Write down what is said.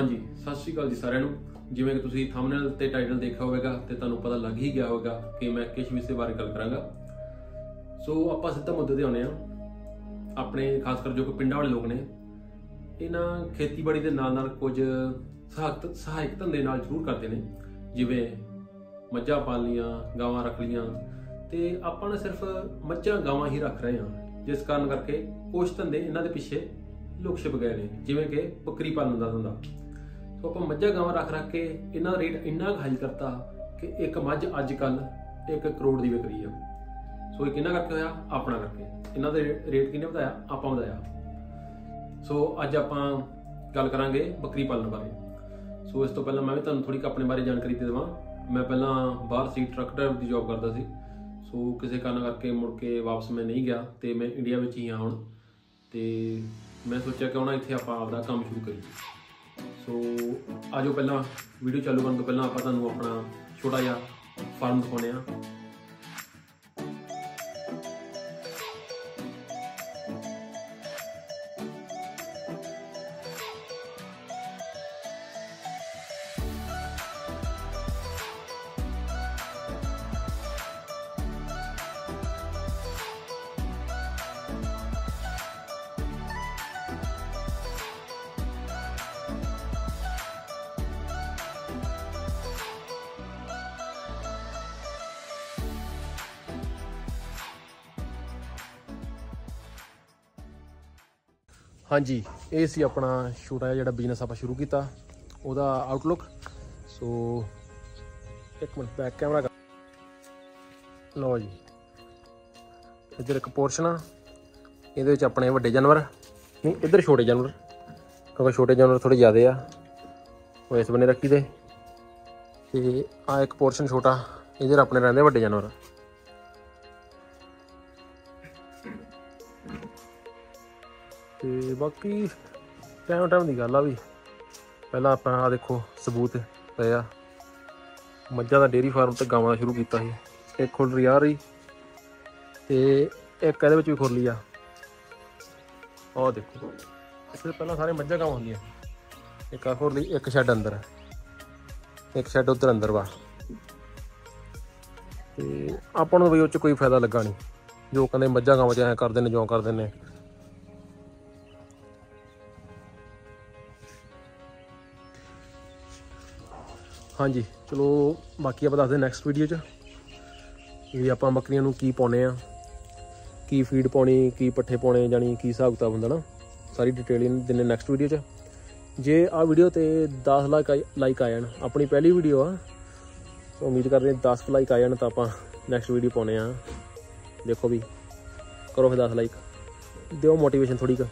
ਹਾਂਜੀ, ਸਤਿ ਸ਼੍ਰੀ ਅਕਾਲ ਜੀ ਸਾਰਿਆਂ ਨੂੰ। ਜਿਵੇਂ ਕਿ ਤੁਸੀਂ ਥੰਬਨੇਲ ਤੇ ਟਾਈਟਲ ਦੇਖਿਆ ਹੋਵੇਗਾ ਤੇ ਤੁਹਾਨੂੰ ਪਤਾ ਲੱਗ ਹੀ ਗਿਆ ਹੋਵੇਗਾ ਕਿ ਮੈਂ ਕਿਸ ਵਿਸ਼ੇ ਬਾਰੇ ਗੱਲ ਕਰਾਂਗਾ। ਸੋ ਆਪਾਂ ਸਿੱਧਾ ਮੁੱਦੇ ਤੇ ਆਉਂਦੇ ਹਾਂ। ਆਪਣੇ, ਖਾਸ ਕਰ ਜੋ ਕਿ ਪਿੰਡਾਂ ਵਾਲੇ ਲੋਕ ਨੇ, ਇਹਨਾਂ ਖੇਤੀਬਾੜੀ ਦੇ ਨਾਲ ਨਾਲ ਕੁਝ ਸਹਾਇਕ ਸਹਾਇਕ ਧੰਦੇ ਨਾਲ ਜ਼ਰੂਰ ਕਰਦੇ ਨੇ। ਜਿਵੇਂ ਮੱਝਾਂ ਪਾਲ ਲੀਆਂ ਗਾਵਾਂ ਰੱਖ ਲੀਆਂ ਤੇ ਆਪਾਂ ਨੇ ਸਿਰਫ ਮੱਝਾਂ, ਗਾਵਾਂ ਹੀ ਰੱਖ ਰਹੇ ਹਾਂ। ਜਿਸ ਕਾਰਨ ਕਰਕੇ ਕੁਝ ਧੰਦੇ ਇਹਨਾਂ ਦੇ ਪਿੱਛੇ ਲੁਕ ਛਿਪ ਗਏ ਨੇ। ਜਿਵੇਂ ਕਿ ਬੱਕਰੀ ਪਾਲਣ ਦਾ ਧੰਦਾ। ਸੋ ਆਪਾਂ ਮੱਝਾਂ ਗਾਵਾਂ ਰੱਖ ਰੱਖ ਕੇ ਇਹਨਾਂ ਦਾ ਰੇਟ ਇੰਨਾ ਹਾਈ ਕਰਤਾ ਕਿ ਇੱਕ ਮੱਝ ਅੱਜ ਕੱਲ 1 ਕਰੋੜ ਦੀ ਵਿਕ ਰਹੀ ਆ। ਸੋ ਇਹ ਕਿੰਨਾ ਕਰਕੇ ਹੋਇਆ? ਆਪਣਾ ਕਰਕੇ। ਇਹਨਾਂ ਦੇ ਰੇਟ ਕਿੰਨੇ ਵਧਾਇਆ? ਆਪਾਂ ਵਧਾਇਆ। ਸੋ ਅੱਜ ਆਪਾਂ ਗੱਲ ਕਰਾਂਗੇ ਬੱਕਰੀ ਪਾਲਣ ਬਾਰੇ। ਸੋ ਇਸ ਤੋਂ ਪਹਿਲਾਂ ਮੈਂ ਵੀ ਤੁਹਾਨੂੰ ਥੋੜੀ ਆਪਣੇ ਬਾਰੇ ਜਾਣਕਾਰੀ ਦੇ ਦੇਵਾਂ। ਮੈਂ ਪਹਿਲਾਂ ਬਾਹਰ ਸੀ ਟਰੱਕ ਡਰਾਈਵਰ ਦੀ ਜੌਬ ਕਰਦਾ ਸੀ। ਸੋ ਕਿਸੇ ਕਾਰਨ ਕਰਕੇ ਮੁੜ ਕੇ ਵਾਪਸ ਮੈਂ ਨਹੀਂ ਗਿਆ ਤੇ ਮੈਂ ਇੰਡੀਆ ਵਿੱਚ ਹੀ ਹਾਂ ਹੁਣ। ਤੇ ਮੈਂ ਸੋਚਿਆ ਕਿ ਹੁਣ ਇੱਥੇ ਆਪਾਂ ਆਪਦਾ ਕੰਮ ਸ਼ੁਰੂ ਕਰੀਏ। ਸੋ ਆਜੋ ਪਹਿਲਾਂ ਵੀਡੀਓ ਚਾਲੂ ਕਰਨ ਤੋਂ ਪਹਿਲਾਂ ਆਪਾਂ ਤੁਹਾਨੂੰ ਆਪਣਾ ਛੋਟਾ ਜਿਹਾ ਫਾਰਮ ਦਿਖਾਉਂਦੇ ਆ ਹਾਂਜੀ, ਇਹ ਸੀ ਆਪਣਾ ਛੋਟਾ ਜਿਹਾ ਜਿਹੜਾ ਬਿਜ਼ਨਸ ਆਪਾਂ ਸ਼ੁਰੂ ਕੀਤਾ। ਉਹਦਾ ਆਊਟਲੁੱਕ ਸੋ ਇੱਕ ਮਿੰਟ ਬੈਕ ਕੈਮਰਾ ਲਓ ਜੀ। ਇੱਧਰ ਇੱਕ ਪੋਰਸ਼ਨ ਆ। ਇਹਦੇ ਵਿੱਚ ਆਪਣੇ ਵੱਡੇ ਜਾਨਵਰ। ਨਹੀਂ, ਇੱਧਰ ਛੋਟੇ ਜਾਨਵਰ। ਕਿਉਂਕਿ ਛੋਟੇ ਜਾਨਵਰ ਥੋੜੇ ਜ਼ਿਆਦੇ ਆ। ਉਹ ਇਸ ਬੰਨੇ ਰੱਖੀ ਦੇ। ਤੇ ਆ ਇੱਕ ਪੋਰਸ਼ਨ ਛੋਟਾ। ਇੱਧਰ ਆਪਣੇ ਰਹਿੰਦੇ ਵੱਡੇ ਜਾਨਵਰ। ਤੇ ਬਾਕੀ ਟਾਈਮ ਟਾਈਮ ਦੀ ਗੱਲ ਆ ਵੀ। ਪਹਿਲਾਂ ਆਪਾਂ ਆ ਦੇਖੋ ਸਬੂਤ ਪਏ ਆ। ਮੱਝਾਂ ਦਾ ਡੇਰੀ ਫਾਰਮ ਤੇ ਗਾਵਾਂ ਦਾ ਸ਼ੁਰੂ ਕੀਤਾ ਸੀ। ਇੱਕ ਖੁੱਲ ਆ ਰਹੀ ਤੇ ਇੱਕ ਇਹਦੇ ਵਿੱਚ ਵੀ ਖੁਰਲੀ ਆ। ਆਹ ਦੇਖੋ ਇੱਥੇ ਪਹਿਲਾਂ ਸਾਰੇ ਮੱਝਾਂ ਗਾਵਾਂ ਹੁੰਦੀਆਂ ਇੱਕ ਆ ਖੁਰਲੀ ਇੱਕ ਸ਼ੈੱਡ ਅੰਦਰ। ਇੱਕ ਸ਼ੈੱਡ ਉੱਧਰ ਅੰਦਰ ਵਾ। ਤੇ ਆਪਾਂ ਨੂੰ ਵੀ ਉਹ ਚ ਕੋਈ ਫਾਇਦਾ ਲੱਗਾ ਨਹੀਂ। ਜੋ ਕਹਿੰਦੇ ਮੱਝਾਂ ਗਾਵਾਂ ਚ ਐ ਕਰਦੇ ਨੇ ਜੋ ਕਰਦੇ ਨੇ। ਹਾਂਜੀ, ਚਲੋ, ਬਾਕੀ ਆਪਾਂ ਦੱਸਦੇ ਨੈਕਸਟ ਵੀਡੀਓ 'ਚ ਵੀ ਆਪਾਂ ਬੱਕਰੀਆਂ ਨੂੰ ਕੀ ਪਾਉਨੇ ਆ ਕੀ ਫੀਡ ਪਾਉਣੀ, ਕੀ ਪੱਠੇ ਪਾਉਣੇ ਜਾਨੀ ਕੀ ਹਿਸਾਬ ਕਿਤਾਬ ਹੁੰਦਾ ਨਾ, ਸਾਰੀ ਡਿਟੇਲ ਦਿੰਨੇ ਨੈਕਸਟ ਵੀਡੀਓ 'ਚ। ਜੇ ਆ ਵੀਡੀਓ ਤੇ 10 ਲਾਈਕ ਲਾਈਕ ਆ ਜਾਣ, ਆਪਣੀ ਪਹਿਲੀ ਵੀਡੀਓ ਆ ਉਮੀਦ ਕਰਦੇ ਹਾਂ 10 ਲਾਈਕ ਆ ਜਾਣ ਤਾਂ ਆਪਾਂ ਨੈਕਸਟ ਵੀਡੀਓ ਪਾਉਨੇ ਆ ਦੇਖੋ ਵੀ, ਕਰੋ ਫਿਰ 10 ਲਾਈਕ ਦਿਓ ਮੋਟੀਵੇਸ਼ਨ ਥੋੜੀ ਕੁ।